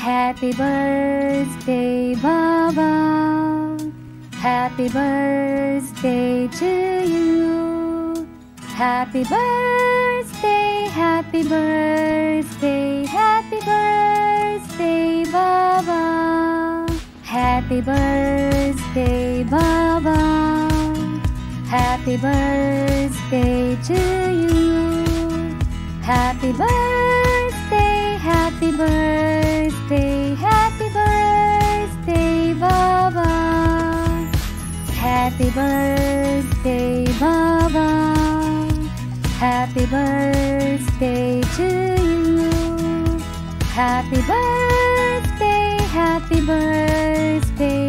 Happy birthday, Baba. Happy birthday to you. Happy birthday, happy birthday, happy birthday, Baba. Happy birthday, Baba. Happy birthday to you. Happy birthday, Happy birthday, Baba. Happy birthday to you. Happy birthday, happy birthday,